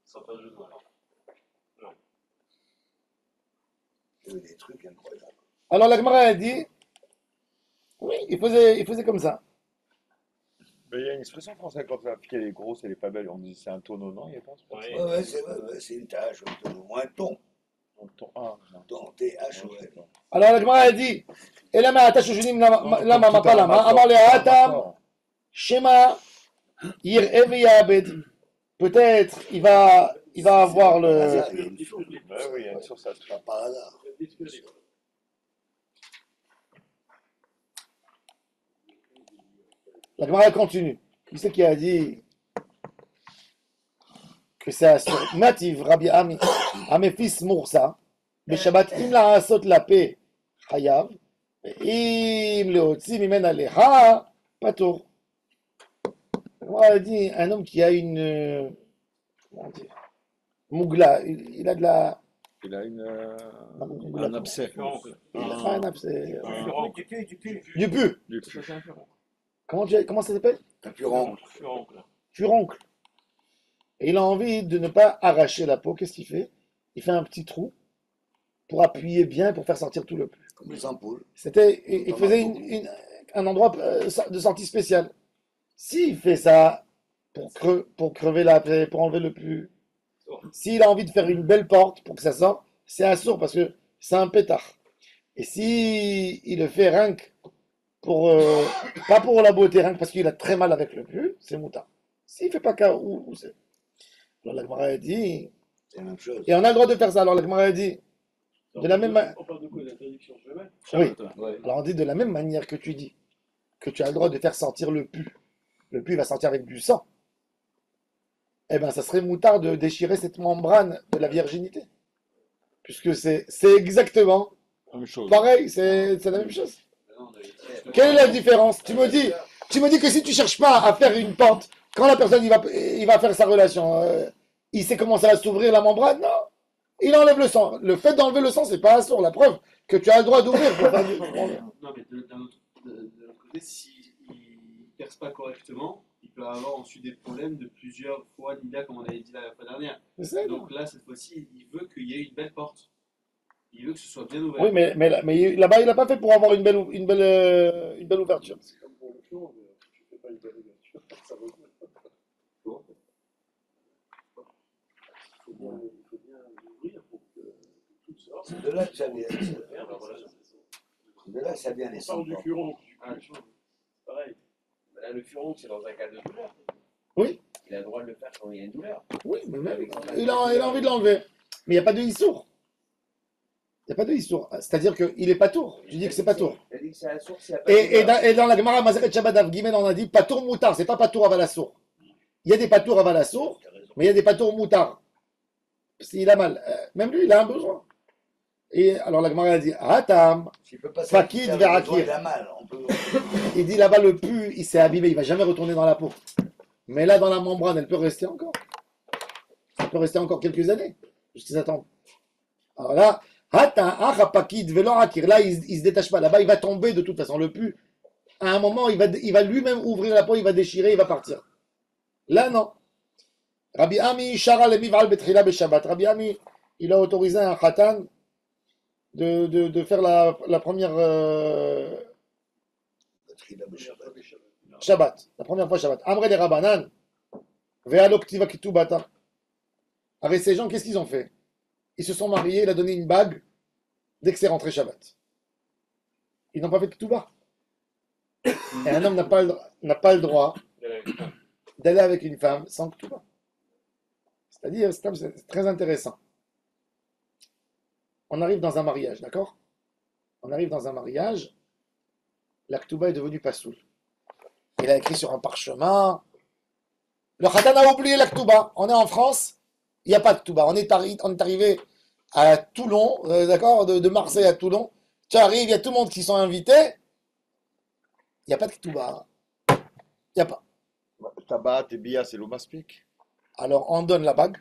Sans faire de jeu de mots. Il y avait des trucs incroyables. Alors la Gemara a dit, oui, il faisait, il faisait comme ça. Mais il y a une expression française quand la fille elle est grosse, elle est pas belle, on dit c'est un tonneau, non Il n'y a pas comme Ouais. Ouais, ouais, c'est vrai, ouais, c'est une tâche, un tonneau, ou un ton. Un ton- ah. Ton, T-H-O-N. Alors la Gemara a dit, et la attache au junim Non, lama tout pas un lama, amar le Un atam, rapport. shema, yir eviyabed. Peut-être il va, il va avoir le. Hasard, il y a une source. Bah oui, il y a une source à Pas ça. par hasard. La Gemara continue. Qui c'est qui a dit que c'est Rabbi Ami, Amefis Moursa, le Shabbat Im la la paix, Hayav, Patour. A dit un homme qui a une. Comment dire Mougla, il a de la. Il a une, un abcès. Il a un abcès. Du. Du pu. Du pu. Comment, tu- comment ça s'appelle? Furoncle. Furoncle. Et il a envie de ne pas arracher la peau. Qu'est-ce qu'il fait? Il fait un petit trou pour appuyer bien, pour faire sortir tout le pu. Comme les ampoules. C'était, il, il faisait une- une- un endroit euh, de sortie spécial. S'il fait ça pour, cre- pour crever la plaie, pour enlever le pu, s'il a envie de faire une belle porte pour que ça sorte, c'est assourd parce que c'est un pétard. Et si il le fait rien que pour, euh, pas pour la beauté, rien que parce qu'il a très mal avec le pu, c'est moutard. S'il fait pas cas où, où c'est. Alors la Gemara a dit, C'est la même chose. et on a le droit de faire ça. Alors la Gemara a dit, De la même ma- On parle de quoi oui. Ouais. Alors on dit de la même manière que tu dis que tu as le droit de faire sortir le pu. Le pu va sortir avec du sang. Eh bien, ça serait moutard de déchirer cette membrane de la virginité. Puisque c'est c'est exactement Même chose. pareil, c'est c'est la même chose. Quelle est la différence Tu me dis, Tu me dis que si tu cherches pas à faire une pente, quand la personne il va, il va faire sa relation, euh, il sait comment ça va s'ouvrir la membrane Non? Il enlève le sang. Le fait d'enlever le sang, c'est pas assourd. La preuve que tu as le droit d'ouvrir. Non, mais d'un autre, côté, s'il ne perce pas correctement, il peut avoir ensuite des problèmes de plusieurs fois Nida, comme on avait dit la fois dernière. Donc là, cette fois-ci, il veut qu'il y ait une belle porte. Il veut que ce soit bien ouvert. Oui, mais, mais, là- mais là-bas, il n'a pas fait pour avoir une belle, une belle, euh, une belle ouverture. C'est comme pour le flanc, tu fais pas une belle ouverture, ça vaut mieux. Il faut bien, il faut bien ouvrir pour que tout sorte. C'est de là que ça vient. C'est de là que ça vient les On parle du sangs. furon, du Ah, furon. Pareil. Là, le furon, c'est dans un cas de douleur. Oui. Il a le droit de le faire quand il y a une douleur. Oui, mais même, il a, il a envie de l'enlever. Mais il n'y a pas de issour. Il n'y a pas de issour. C'est-à-dire qu'il n'est pas tour. Je dis que c'est pas tour. Il il Et, dans, et dans la Gemara Mazeret Shabbat on a dit patour moutard. C'est pas patour avalassour. Il y a des patours avalassour, mais il y a des patours moutards. S'il a mal. Euh, Même lui, il a un besoin. Et alors la Gemara a dit Hatam. S'il peut pas Fakid Verakir. Il. Il dit là-bas le pu, il s'est abîmé, il va jamais retourner dans la peau. Mais là, dans la membrane, elle peut rester encore. Ça peut rester encore quelques années. Jusqu'à attendre. Alors là, là, il, se détache pas. Là-bas, il va tomber de toute façon. Le pu, à un moment, il va, il va lui-même ouvrir la peau, il va déchirer, il va partir. Là, non. Rabbi Ami. Rabbi Ami, il a autorisé un Khatan de, de, de faire la, la première. euh, Shabbat, la première fois Shabbat. Amre les Rabbanan, Ve'aloktiva Kitubata. Avec ces gens, qu'est-ce qu'ils ont fait? Ils se sont mariés, il a donné une bague dès que c'est rentré Shabbat. Ils n'ont pas fait de Kituba. Et un homme n'a pas, le- droit d'aller avec une femme sans Kituba. C'est-à-dire, c'est très intéressant. On arrive dans un mariage, d'accord? On arrive dans un mariage, la Ktuba est devenue Passoul. Il a écrit sur un parchemin. Le Khatan a oublié la Ktuba. On est en France, il n'y a pas de Ktuba. On est, on est arrivé à Toulon, euh, d'accord de, de Marseille à Toulon. Tu arrives, il y a tout le monde qui sont invités. Il n'y a pas de Ktuba. Il n'y a pas. Tabat et Bia, c'est l'omaspik. Alors, on donne la bague.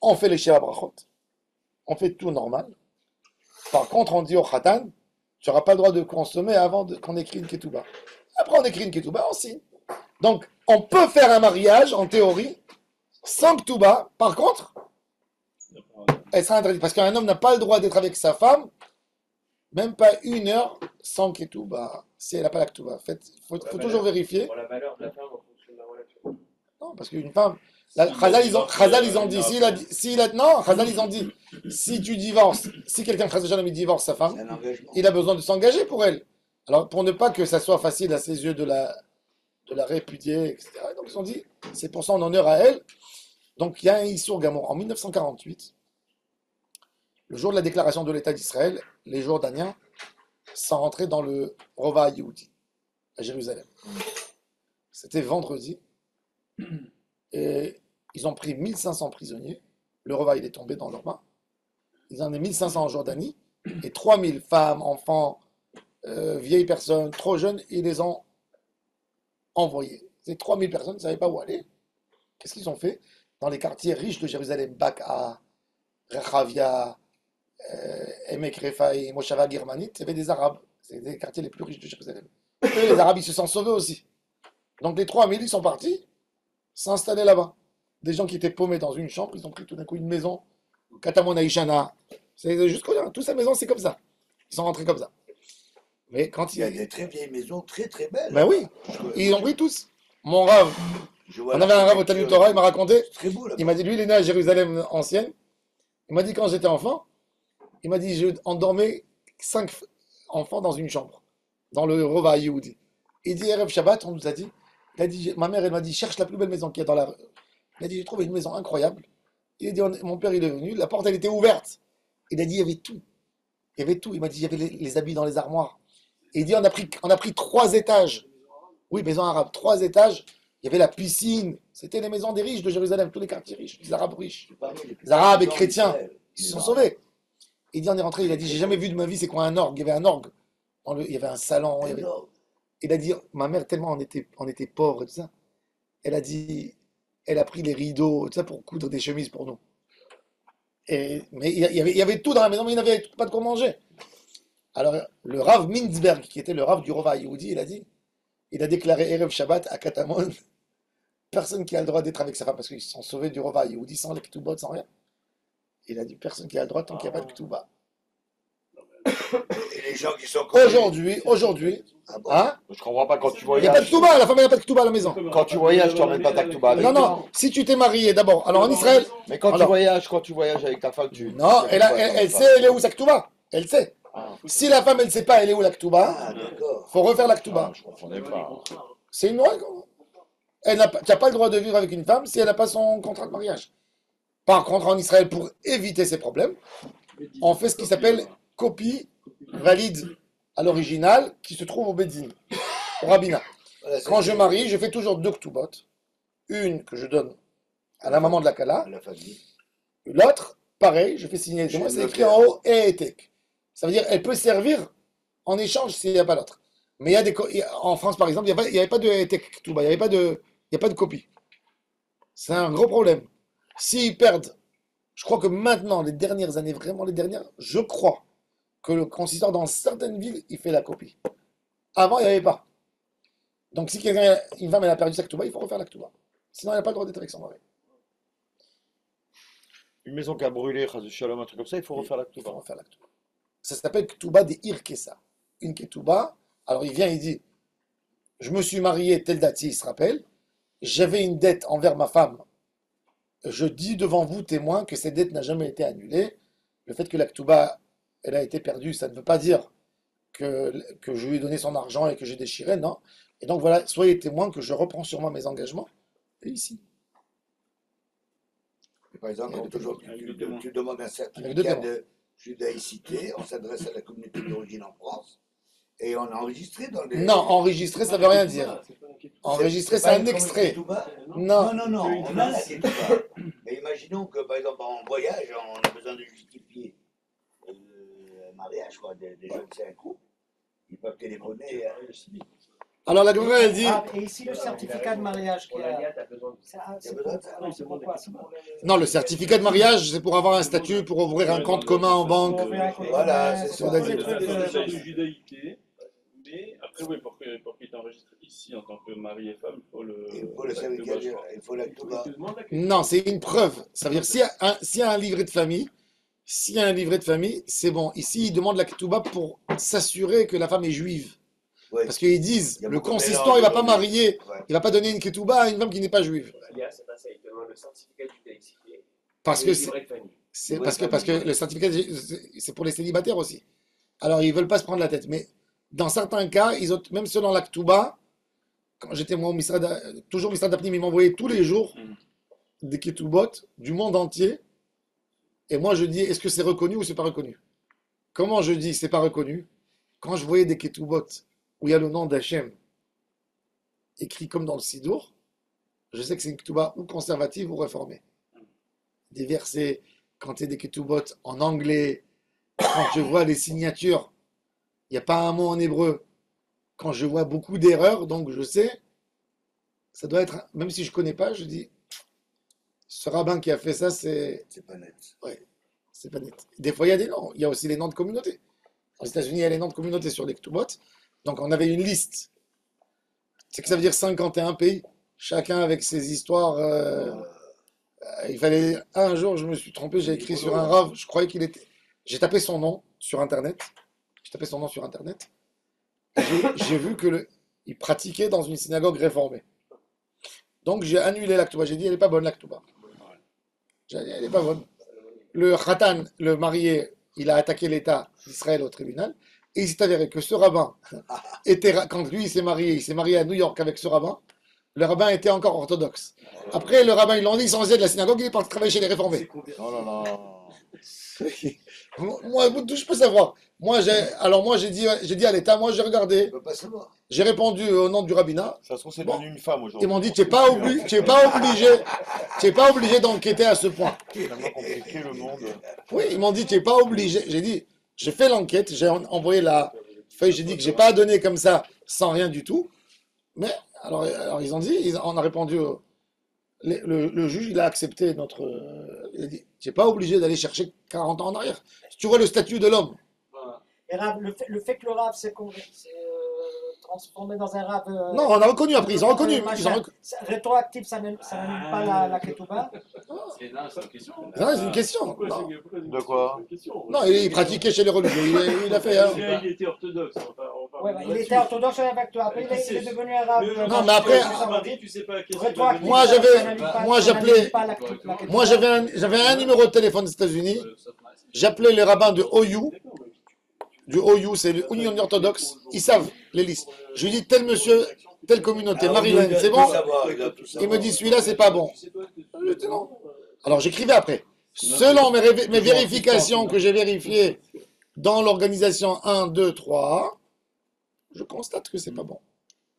On fait les Sheva Brachot. On fait tout normal. Par contre, on dit au Khatan, tu n'auras pas le droit de consommer avant qu'on écrit une Ketouba. Après, on écrit une Ketouba, on signe. Donc, on peut faire un mariage, en théorie, sans Ketouba. Par contre, elle sera interdite. Parce qu'un homme n'a pas le droit d'être avec sa femme, même pas une heure sans Ketouba. Si elle n'a pas la Ketouba. Il faut, faut toujours vérifier. Pour la valeur de la femme en fonction de la relation. Non, parce qu'une femme. La, Chazal, ils ont, Chazal, ils ont dit, s'il a, s'il a, non, Chazal, ils ont dit, si tu divorces, si quelqu'un, il divorce sa femme, il a besoin de s'engager pour elle. Alors, pour ne pas que ça soit facile à ses yeux de la, de la répudier, etc. Donc, ils ont dit, c'est pour son honneur à elle. Donc, il y a un Issour Gamour. En 1948, le jour de la déclaration de l'État d'Israël, les Jordaniens sont rentrés dans le Rova Yehudi, à Jérusalem. C'était vendredi. Et ils ont pris 1500 prisonniers. Le Rova, est tombé dans leurs mains. Ils en ont 1500 en Jordanie. Et 3000 femmes, enfants, euh, vieilles personnes, trop jeunes, ils les ont envoyés. Ces 3000 personnes ne savaient pas où aller. Qu'est-ce qu'ils ont fait? Dans les quartiers riches de Jérusalem, Baka, Rechavia, euh, Emek Refaï, Moshava Germanit, il y avait des Arabes. C'est les quartiers les plus riches de Jérusalem. Et les Arabes, ils se sont sauvés aussi. Donc les 3000, ils sont partis s'installer là-bas. Des gens qui étaient paumés dans une chambre, ils ont pris tout d'un coup une maison, Katamon Aishana. C'est jusqu'au là. Toute sa maison, c'est comme ça. Ils sont rentrés comme ça. Mais quand Il y a des très vieilles maisons très très belles. Ben oui, ils ont pris tous. Mon vois on avait un rave au. Talmud Torah, il m'a raconté. Très beau. Il m'a dit, lui, il est né à Jérusalem ancienne. Il m'a dit, quand j'étais enfant, il m'a dit, je endormais cinq enfants dans une chambre, dans le Rova Yehoudi. Il dit, Erev Shabbat, on nous a dit, il a dit, ma mère, elle m'a dit, cherche la plus belle maison qu'il y a dans la rue. Il a dit, j'ai trouvé une maison incroyable. Il a dit, on- mon père, il est venu, la porte, elle était ouverte. Il a dit, il y avait tout. Il y avait tout. Il m'a dit, il y avait les, les habits dans les armoires. Et il dit, on a pris, on a pris trois étages. Oui, maison arabe, trois étages. Il y avait la piscine. C'était les maisons des riches de Jérusalem, tous les quartiers riches, les arabes riches. Les Arabes et chrétiens. Ils se sont sauvés. Il dit, on est rentré, il a dit, j'ai jamais vu de ma vie, c'est quoi un orgue? Il y avait un orgue. Dans le- il y avait un salon. il avait-. Il a dit, ma mère, tellement on était, on était pauvres et tout ça, elle a dit, elle a pris les rideaux, tout ça, pour coudre des chemises pour nous. Et, mais il y avait, il y avait tout dans la maison, mais il n'avait pas de quoi manger. Alors, le Rav Mintzberg, qui était le Rav du Rova Yehudi, il a dit, il a déclaré Erev Shabbat à Katamon, personne qui a le droit d'être avec sa femme, parce qu'ils se sont sauvés du Rova Yehudi sans les Ketubot, sans rien. Il a dit, personne qui a le droit tant qu'il n'y a pas de Ketuba. Et les gens qui sont Aujourd'hui, aujourd'hui, Ah bon hein, Je comprends pas quand tu il n'y a pas de voyages. Ketuba, la femme, elle n'a pas de Ketuba à la maison. Quand tu voyages, tu emmènes pas ta avec Non, non, si tu t'es marié d'abord, alors en Israël, Mais quand tu voyages, quand tu voyages avec ta femme, tu. non, elle, a- elle, elle sait, elle est où sa Ketuba. Elle sait. Ah, Si la femme, elle ne sait pas, elle est où la Ketuba, Ah, d'accord. faut refaire la ah, Ketuba. je comprenais pas. C'est une loi. Elle n'a pas, tu n'as pas le droit de vivre avec une femme si elle n'a pas son contrat de mariage. Par contre, en Israël, pour éviter ces problèmes, on fait ce qui s'appelle copie valide à l'original qui se trouve au Bedin, au rabbinat. Quand je marie, je fais toujours deux ktubot. Une que je donne à la maman de la Kala, La famille. l'autre, pareil, je fais signer Chez c'est le écrit en haut? Et étek. Ça veut dire elle peut servir en échange s'il n'y a pas l'autre. Mais il y a des en France, par exemple, il n'y avait, pas de ktuba, il n'y avait pas de, il y a pas de copie. C'est un gros problème. S'ils perdent, je crois que maintenant, les dernières années, vraiment les dernières, je crois que le consistoire dans certaines villes, il fait la copie. Avant, il n'y avait pas. Donc si quelqu'un, une femme, elle a perdu sa ktuba, il faut refaire la ktuba. Sinon, elle n'a pas le droit d'être avec son mari. Une maison qui a brûlé, Shalom, un truc comme ça, il faut refaire la Il faut Ketouba. refaire la ketouba. Ça s'appelle ketouba des irkesa. Une ketouba, alors il vient, il dit, je me suis marié telle date, il se rappelle, j'avais une dette envers ma femme. Je dis devant vous, témoins, que cette dette n'a jamais été annulée. Le fait que la ketouba, elle a été perdue, ça ne veut pas dire que, que je lui ai donné son argent et que j'ai déchiré, non. Et donc voilà, soyez témoins que je reprends sur moi mes engagements. Et ici. Par exemple, quand toujours, tu, tu- demandes un certificat de judaïcité, on s'adresse à la communauté d'origine en France, et on a enregistré dans les... Non, enregistré, ça ne veut rien dire. Enregistré, c'est un extrait. Non. Non, non, on a la. Ketouba. Mais imaginons que, par exemple, en voyage, on a besoin de justifier euh, un mariage, quoi, des, qui c'est un couple. Ils peuvent téléphoner. euh, Alors la Gemara, elle dit, Ah, et ici le certificat de mariage Pour qui la a. Ah, ah non, le- certificat de mariage, c'est pour avoir un statut, pour ouvrir un compte commun en banque. Voilà, c'est ça. Mais après, oui, pour qu'il t'enregistre ici en tant que mari et femme, il faut le. Il faut le certificat, il faut. Non, c'est une preuve. Ça veut dire, s'il y, a un- s'il y a un livret de famille, s'il y a un livret de famille, c'est bon. Ici, ils demandent la ketouba pour s'assurer que la femme est juive. Ouais. Parce qu'ils disent, Il le consistoire, il va pas marier, Ouais. il va pas donner une ketouba à une femme qui n'est pas juive. Il demande judaïcité. Parce que le c'est parce que, parce que le certificat, c'est- c'est pour les célibataires aussi. Alors, ils veulent pas se prendre la tête. Mais dans certains cas, ils ont, même selon la ketouba, quand j'étais moi au Misrad, toujours au Misrad Apnim, ils m'envoyaient tous les jours Mhm. des ketubot du monde entier. Et moi, je dis, est-ce que c'est reconnu ou c'est pas reconnu? Comment je dis c'est pas reconnu? Quand je voyais des ketubot où il y a le nom d'Hachem écrit comme dans le Sidour, je sais que c'est une ketuba ou conservative ou réformée. Des versets, quand il y a des ketubot en anglais, quand je vois les signatures, il n'y a pas un mot en hébreu. Quand je vois beaucoup d'erreurs, donc je sais, ça doit être, même si je connais pas, je dis, ce rabbin qui a fait ça, c'est C'est pas net. c'est pas net. Des fois, il y a des noms. Il y a aussi les noms de communautés. Aux États-Unis, il y a les noms de communautés sur les Ktubot. Donc, on avait une liste. C'est que ça veut dire 51 pays. Chacun avec ses histoires. euh, il fallait. Un jour, je me suis trompé, j'ai écrit sur un rave. Je croyais qu'il était. J'ai tapé son nom sur Internet. Son nom sur Internet. J'ai vu que le... il pratiquait dans une synagogue réformée. Donc, j'ai annulé l'actuba. J'ai dit, elle n'est pas bonne, l'actuba. Elle n'est pas bonne le Khatan, le marié, il a attaqué l'État d'Israël au tribunal, et il s'est avéré que ce rabbin était, quand lui il s'est marié, il s'est marié à New York avec ce rabbin, le rabbin était encore orthodoxe. Après, le rabbin, l'ont dit, ils sont restés de la synagogue, il est parti travailler chez les réformés. Moi, je peux savoir. Moi, j'ai, alors moi, j'ai dit, j'ai dit à l'État, moi, j'ai regardé, j'ai répondu au nom du rabbinat, Ça se trouve, c'est Bon. devenu une femme aujourd'hui. ils m'ont dit, tu n'es pas, obli- pas obligé, tu es pas obligé d'enquêter à ce point. C'est tellement compliqué le monde. Oui, ils m'ont dit, tu n'es pas obligé. J'ai dit, j'ai fait l'enquête, j'ai en- envoyé la feuille, j'ai dit que j'ai pas donné comme ça sans rien du tout. Mais, alors, alors ils ont dit, ils- on a répondu, au- le, juge, il a accepté notre. euh, il a dit, tu n'es pas obligé d'aller chercher 40 ans en arrière. Tu vois le statut de l'homme, le, fait, que le rap s'est con- s'est, euh, transformé dans un rap. euh, non, on a reconnu après, ils ont reconnu. euh, Ils ont machin, reconnu. ça- rétroactif, ça n'annule n'annule pas la, la ketouba. C'est non, c'est une question. Non, c'est une question. Pourquoi Non, De quoi Non, il, il pratiquait chez les religieux, il, il a fait. hein. Il était orthodoxe. Ouais, bah, il était orthodoxe avec toi. Après, il est, il est devenu un euh, Non, mais après-. Moi, j'avais- moi, j'appelais-. Moi, j'avais un, j'avais un numéro de téléphone aux États-Unis. J'appelais les rabbins de OU. Du OU, c'est l'Union orthodoxe. Ils savent les listes. Je lui dis tel monsieur, telle communauté, Maryland, c'est bon il me dit celui-là, c'est pas bon. Alors j'écrivais après. Selon mes, mes vérifications que j'ai vérifiées dans l'organisation 1, 2, 3, je constate que c'est pas bon.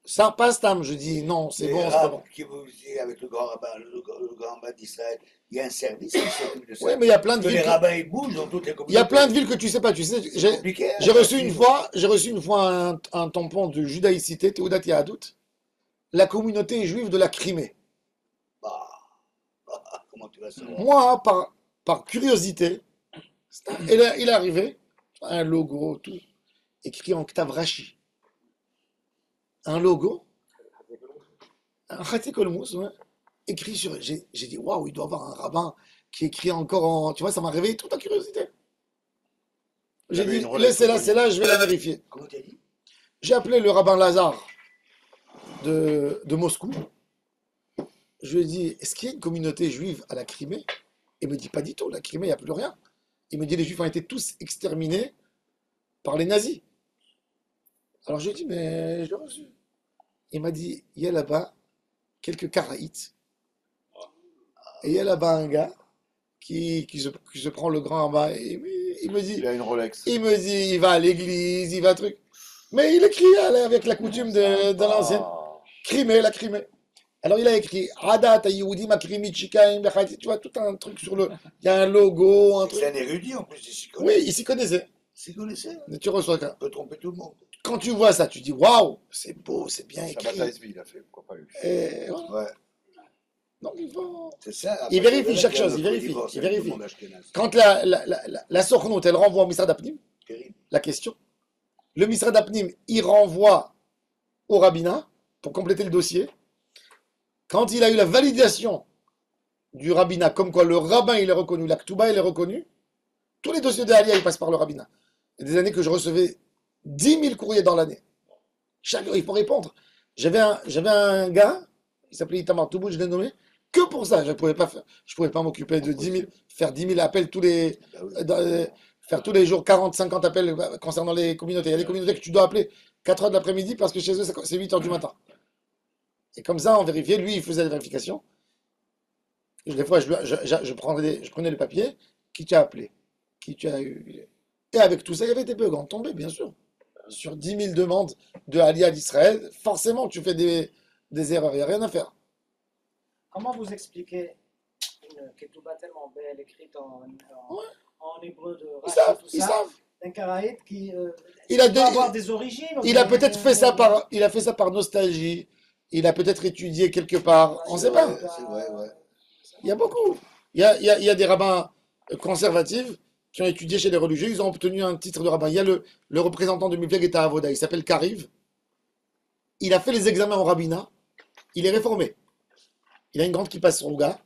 Ça passe, Tam. Je dis non, c'est Les bon, c'est bon. qui vous dit avec le grand rabbin, le, le grand rabbin d'Israël, il y a un service qui s'occupe de ça. Oui, mais il y a plein de que les villes. que- rabbins ils bougent dans toutes les communautés. Il y a plein de villes que tu sais pas. Tu sais, j'ai hein, reçu une fois, j'ai reçu une fois un, un tampon de judaïcité, Théodat Yahadout, la communauté juive de la Crimée. Bah, comment tu vas savoir? Moi, par, par curiosité, il est, il est arrivé, un logo, tout, écrit en Ktav Rashi. Un logo, un Khatik Olmos, ouais, écrit sur. J'ai dit, waouh, il doit y avoir un rabbin qui écrit encore en. Tu vois, ça m'a réveillé toute la curiosité. J'ai dit, laissez-la, c'est là, je vais la vérifier. Comment tu as dit? J'ai appelé le rabbin Lazare de, de Moscou. Je lui ai dit, est-ce qu'il y a une communauté juive à la Crimée? Il me dit, pas du tout, la Crimée, il n'y a plus rien. Il me dit, les juifs ont été tous exterminés par les nazis. Alors je lui ai dit, mais je l'ai reçu. Il m'a dit, il y a là-bas quelques Karaïtes. Et il y a là-bas un gars qui, qui, se, qui se prend le grand rabbin. Et il me- dit, Il a une Rolex. il me dit, il va à l'église, il va truc. Mais il écrit allez, avec la coutume de, de l'ancienne. Ah. Crimée, la Crimée. Alors il a écrit Adat Yehudim Akrimi Chikaim Bechati. Tu vois, tout un truc sur le. Il y a un logo, un truc. C'est un érudit en plus, il s'y connaît. Oui, il s'y connaissait. Il s'y connaissait. Mais tu reçois qu'un. Il peut tromper tout le monde. Quand tu vois ça, tu dis waouh, c'est beau, c'est bien écrit. Il a fait, pourquoi pas lui Et voilà. Ouais, c'est ça. Il vérifie chaque chose, il vérifie, divorce il vérifie. Quand la, la, la, la, Sornout, elle renvoie au Misrad Apnim, Terrible. la question, le Misrad Apnim, il renvoie au rabbinat pour compléter le dossier. Quand il a eu la validation du rabbinat, comme quoi le rabbin il est reconnu, la Ktouba il est reconnu, tous les dossiers de Alia ils passent par le rabbinat. Il y a des années que je recevais 10 000 courriers dans l'année. Chaque il faut répondre. J'avais un, un gars, il s'appelait Itamar Toubou, je l'ai nommé, que pour ça. Je ne pouvais pas, pas m'occuper de 10 000, faire 10 000 appels tous les, faire tous les jours 40, 50 appels concernant les communautés. Il y a des communautés que tu dois appeler 4 heures de l'après-midi parce que chez eux, c'est c'est 8 heures du matin. Et comme ça, on vérifiait. Lui, il faisait la vérification. Et des fois, je, je, prenais, je prenais le papier. Qui tu as appelé Qui tu as eu Et avec tout ça, il y avait des bugs en tombée, bien sûr. Sur 10 000 demandes de Alia d'Israël, forcément, tu fais des, des erreurs. Il n'y a rien à faire. Comment vous expliquez une ketouba tellement belle, écrite en, en, Ouais. en hébreu de Ils Rashi, savent, tout ils ça, savent. d'un karaïte qui euh, Il a avoir des origines Il a peut-être fait ça par, il a fait ça par nostalgie. Il a peut-être étudié quelque part. On ne sait pas. C'est vrai, ouais. Il y a beaucoup. Il y a, il y a- il y a des rabbins conservatifs qui ont étudié chez les religieux. Ils ont obtenu un titre de rabbin. Il y a le, le représentant de Mifleg et Avoda. Il s'appelle Kariv. Il a fait les examens au rabbinat. Il est réformé. Il a une grande qui passe sur gars.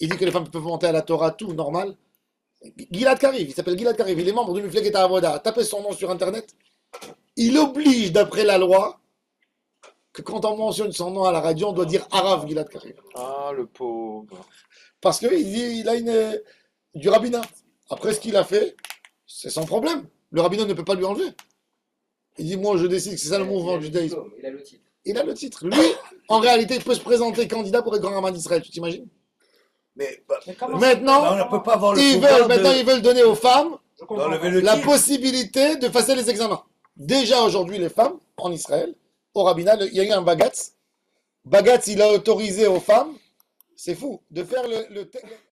Il dit que les femmes peuvent monter à la Torah, tout normal. Gilad Kariv, il s'appelle Gilad Kariv. Il est membre de Mifleg et Avoda. Tapez son nom sur Internet. Il oblige, d'après la loi, que quand on mentionne son nom à la radio, on doit dire Arav Gilad Kariv. Ah, le pauvre. Parce qu'il il a une, du rabbinat. Après ce qu'il a fait, c'est son problème. Le rabbinat ne peut pas lui enlever. Il dit Moi, je décide que c'est ça le mouvement du judaïsme. Il a le titre. Il a le titre. Lui, en réalité, il peut se présenter candidat pour être grand rabbin d'Israël. Tu t'imagines? Mais bah, Mais Maintenant, bah, on ne peut pas avoir le ils veulent, maintenant, de- ils veulent donner aux femmes la possibilité de passer les examens. Déjà aujourd'hui, les femmes en Israël, au rabbinat, il y a eu un bagatz. Bagatz, il a autorisé aux femmes, c'est fou, de faire le, le